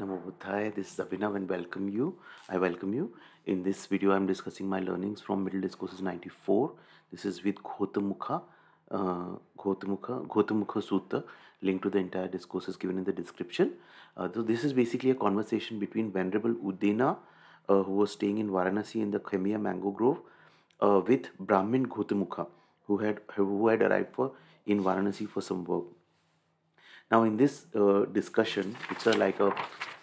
Namo Buddhaya, this is Abhinav and welcome you. I welcome you. In this video, I'm discussing my learnings from Middle Discourses 94. This is with Ghotamukha, uh, Ghotamukha, Ghotamukha Sutta, Link to the entire discourses given in the description. Uh, so this is basically a conversation between Venerable Udena, uh, who was staying in Varanasi in the Khemia Mango Grove, uh, with Brahmin Ghotamukha, who had who had arrived for in Varanasi for some work. Now, in this uh, discussion, it's a, like a,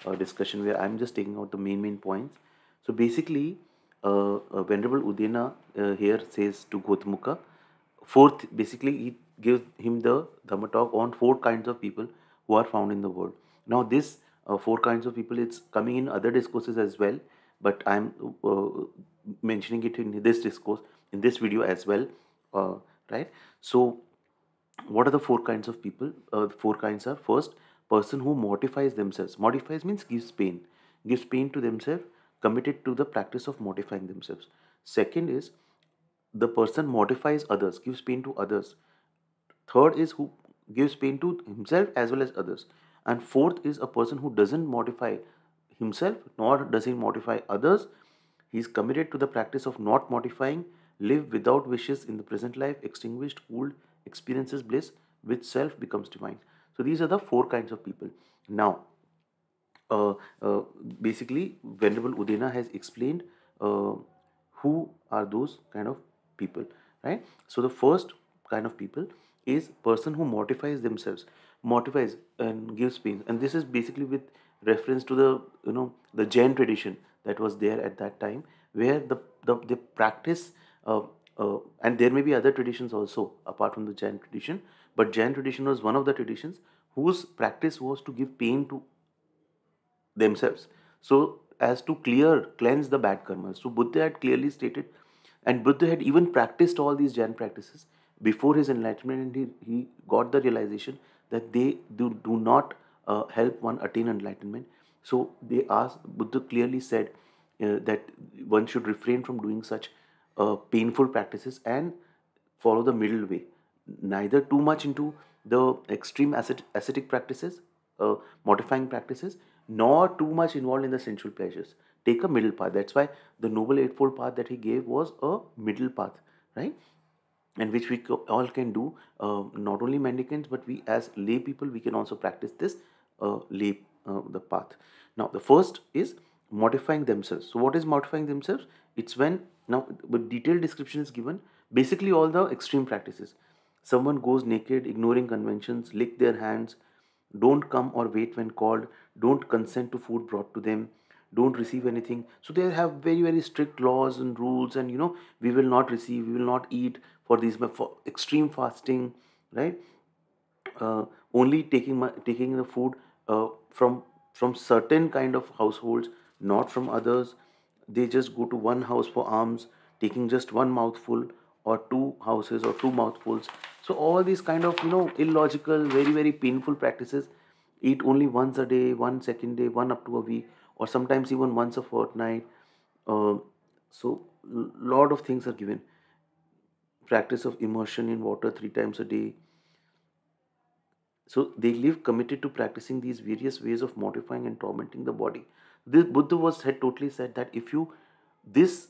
a discussion where I'm just taking out the main main points. So basically, uh, uh, Venerable Udena uh, here says to Ghotamukha, fourth, basically he gives him the Dhamma talk on four kinds of people who are found in the world. Now, this uh, four kinds of people, it's coming in other discourses as well, but I'm uh, mentioning it in this discourse, in this video as well, right? So what are the four kinds of people? Uh, the four kinds are first person who mortifies themselves. Mortifies means gives pain. Gives pain to themselves committed to the practice of mortifying themselves. Second is the person mortifies others gives pain to others. Third is who gives pain to himself as well as others. And fourth is a person who doesn't mortify himself nor does he mortify others. He is committed to the practice of not mortifying live without wishes in the present life extinguished cooled experiences bliss, which self becomes divine. So these are the four kinds of people. Now, uh, uh, basically, Venerable Udena has explained uh, who are those kind of people, right? So the first kind of people is person who mortifies themselves, mortifies and gives pain, and this is basically with reference to the you know the Jain tradition that was there at that time, where the the, the practice uh, and there may be other traditions also apart from the Jain tradition, but Jain tradition was one of the traditions whose practice was to give pain to themselves. So as to clear, cleanse the bad karmas. So Buddha had clearly stated, and Buddha had even practiced all these Jain practices before his enlightenment, and he, he got the realization that they do, do not uh, help one attain enlightenment. So they asked, Buddha clearly said uh, that one should refrain from doing such uh, painful practices and follow the middle way. Neither too much into the extreme ascet- ascetic practices, uh, mortifying practices, nor too much involved in the sensual pleasures. Take a middle path. That's why the Noble Eightfold Path that he gave was a middle path, right? And which we all can do, uh, not only mendicants, but we as lay people, we can also practice this uh, lay uh, the path. Now, the first is modifying themselves. So, what is modifying themselves? It's when now, but detailed description is given. Basically, all the extreme practices. Someone goes naked, ignoring conventions, lick their hands, don't come or wait when called, don't consent to food brought to them, don't receive anything. So they have very very strict laws and rules, and you know we will not receive, we will not eat for these for extreme fasting, right? Uh, only taking taking the food uh, from from certain kind of households, not from others they just go to one house for alms taking just one mouthful or two houses or two mouthfuls. So all these kind of you know illogical very very painful practices eat only once a day one second day one up to a week or sometimes even once a fortnight. Uh, so lot of things are given. Practice of immersion in water three times a day. So they live committed to practicing these various ways of mortifying and tormenting the body this Buddha was had totally said that if you this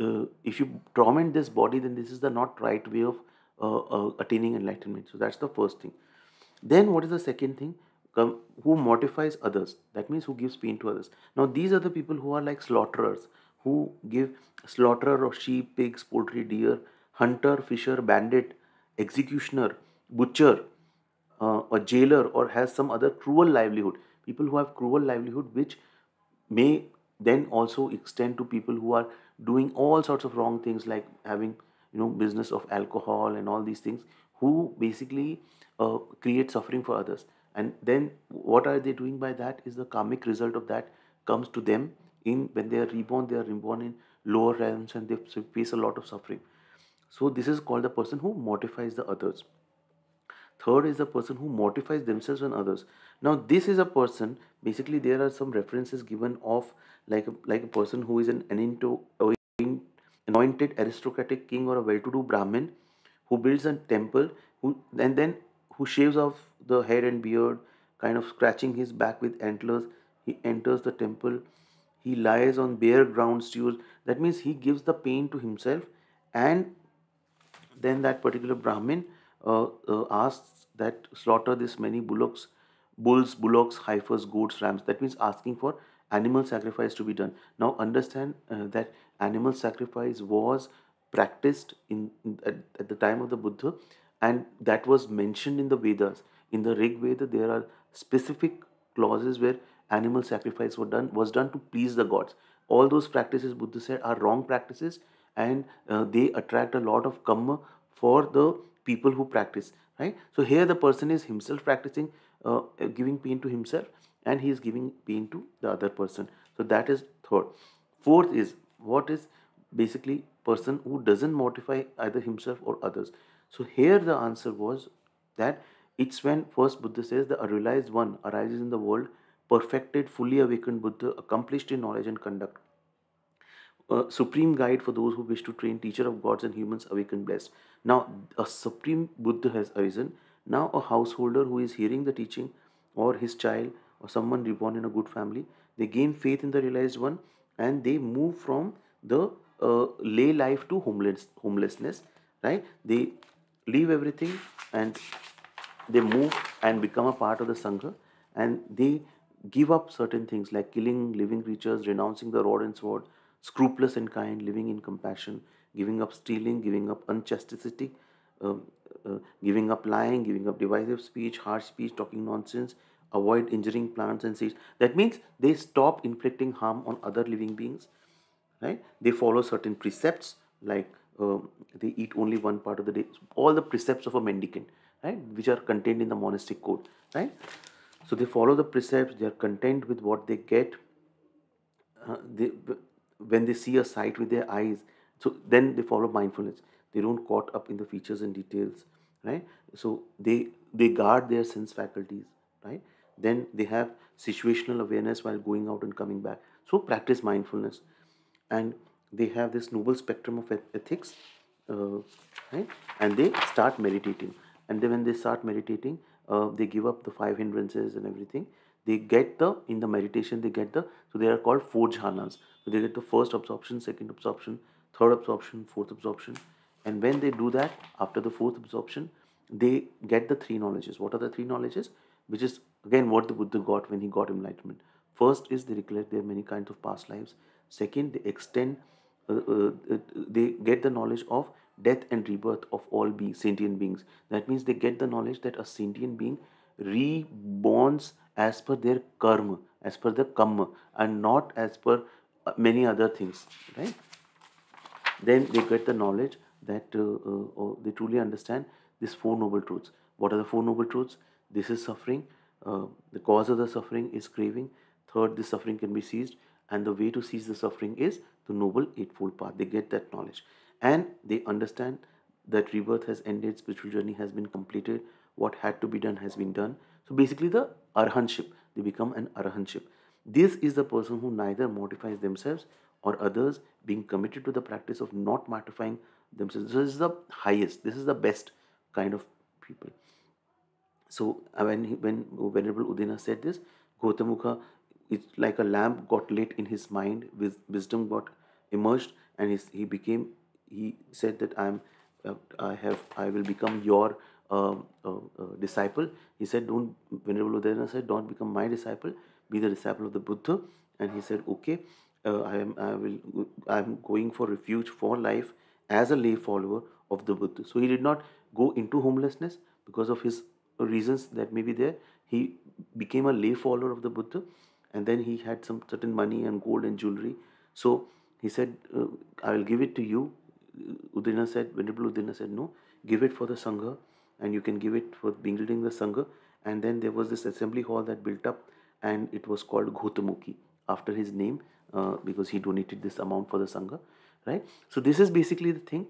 uh, if you torment this body, then this is the not right way of uh, uh, attaining enlightenment. So that's the first thing. Then what is the second thing? Come, who mortifies others? That means who gives pain to others. Now these are the people who are like slaughterers, who give slaughterer of sheep, pigs, poultry, deer, hunter, fisher, bandit, executioner, butcher, uh, a jailer, or has some other cruel livelihood people who have cruel livelihood which may then also extend to people who are doing all sorts of wrong things like having you know business of alcohol and all these things who basically uh, create suffering for others. And then what are they doing by that is the karmic result of that comes to them in when they are reborn they are reborn in lower realms and they face a lot of suffering. So this is called the person who mortifies the others Third is the person who mortifies themselves and others. Now, this is a person, basically, there are some references given of like a, like a person who is an anointed aristocratic king or a well to do Brahmin who builds a temple who and then who shaves off the hair and beard, kind of scratching his back with antlers. He enters the temple. He lies on bare ground stools. That means he gives the pain to himself, and then that particular Brahmin asks that slaughter this many bullocks, bulls, bullocks, heifers, goats, rams. That means asking for animal sacrifice to be done. Now understand uh, that animal sacrifice was practiced in, in at, at, the time of the Buddha, and that was mentioned in the Vedas. In the Rig Veda, there are specific clauses where animal sacrifice was done was done to please the gods. All those practices Buddha said are wrong practices, and uh, they attract a lot of karma for the people who practice. Right. So here the person is himself practicing, uh, giving pain to himself, and he is giving pain to the other person. So that is third. Fourth is what is basically person who doesn't mortify either himself or others. So here the answer was that it's when first Buddha says the realized one arises in the world, perfected, fully awakened Buddha, accomplished in knowledge and conduct. A supreme guide for those who wish to train, teacher of gods and humans, awakened, blessed. Now, a supreme Buddha has arisen. Now, a householder who is hearing the teaching, or his child, or someone reborn in a good family, they gain faith in the realized one and they move from the uh, lay life to homeless homelessness right they leave everything and they move and become a part of the sangha and they give up certain things like killing living creatures renouncing the rod and sword scrupulous and kind living in compassion giving up stealing giving up unchastity um, uh, giving up lying giving up divisive speech harsh speech talking nonsense avoid injuring plants and seeds. That means they stop inflicting harm on other living beings, right? They follow certain precepts like uh, they eat only one part of the day. All the precepts of a mendicant, right, which are contained in the monastic code, right? So they follow the precepts. They are content with what they get. Uh, they, when they see a sight with their eyes, so then they follow mindfulness. They don't caught up in the features and details, right? So they they guard their sense faculties, right? then they have situational awareness while going out and coming back so practice mindfulness and they have this noble spectrum of ethics uh, right and they start meditating and then when they start meditating uh, they give up the five hindrances and everything they get the in the meditation they get the so they are called four jhanas so they get the first absorption second absorption third absorption fourth absorption and when they do that after the fourth absorption they get the three knowledges what are the three knowledges which is again what the Buddha got when he got enlightenment. First is they recollect there are many kinds of past lives. Second, they extend, uh, uh, uh, they get the knowledge of death and rebirth of all beings, sentient beings. That means they get the knowledge that a sentient being reborns as per their karma, as per the karma, and not as per uh, many other things, right? Then they get the knowledge that uh, uh, they truly understand these four noble truths. What are the four noble truths? This is suffering. Uh, the cause of the suffering is craving. Third, the suffering can be seized. And the way to seize the suffering is the Noble Eightfold Path. They get that knowledge. And they understand that rebirth has ended, spiritual journey has been completed, what had to be done has been done. So basically, the arhanship, they become an arhanship. This is the person who neither mortifies themselves or others, being committed to the practice of not mortifying themselves. This is the highest, this is the best kind of people. So uh, when he, when Venerable Udena said this, Ghotamukha, it's like a lamp got lit in his mind, with wisdom got emerged, and he became. He said that I'm, uh, I have, I will become your uh, uh, uh disciple. He said, don't. Venerable Udena said, don't become my disciple. Be the disciple of the Buddha. And he said, okay, uh, I am. I will. I am going for refuge for life as a lay follower of the Buddha. So he did not go into homelessness because of his reasons that may be there, he became a lay follower of the Buddha and then he had some certain money and gold and jewelry. So he said, uh, I will give it to you. Udena said, Venerable Udina said, no, give it for the Sangha and you can give it for building the Sangha. And then there was this assembly hall that built up and it was called Ghotamukhi after his name uh, because he donated this amount for the Sangha, right? So this is basically the thing,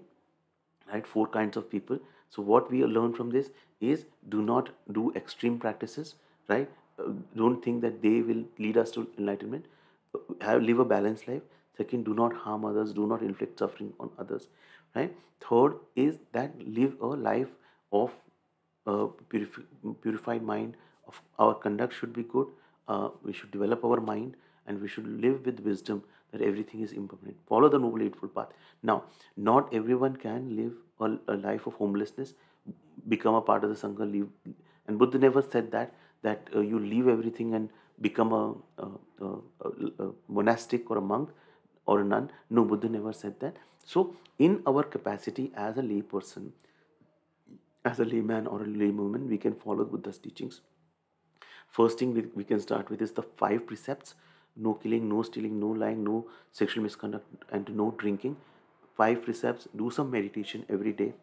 right? Four kinds of people. So what we learn from this is do not do extreme practices, right? Uh, don't think that they will lead us to enlightenment. Have live a balanced life. Second, do not harm others. Do not inflict suffering on others, right? Third is that live a life of uh, purified mind, of our conduct should be good uh, we should develop our mind and we should live with wisdom that everything is impermanent. Follow the noble eightfold path. Now not everyone can live a, a life of homelessness become a part of the sangha live and buddha never said that that uh, you leave everything and become a, a, a, a monastic or a monk or a nun. No buddha never said that. So in our capacity as a lay person as a layman or a laywoman, we can follow Buddha's teachings. First thing we, can start with is the five precepts no killing, no stealing, no lying, no sexual misconduct, and no drinking. Five precepts. Do some meditation every day.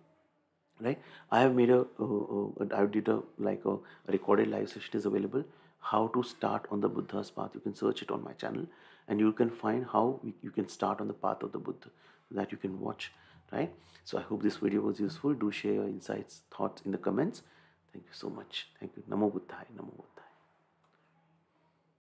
Right? I have made a, uh, uh, I did a like a recorded live session is available. How to start on the Buddha's path. You can search it on my channel, and you can find how you can start on the path of the Buddha. That you can watch right? So i hope this video was useful. Do share your insights thoughts in the comments. Thank you so much. Thank you. Namo buddhaya namo buddhaya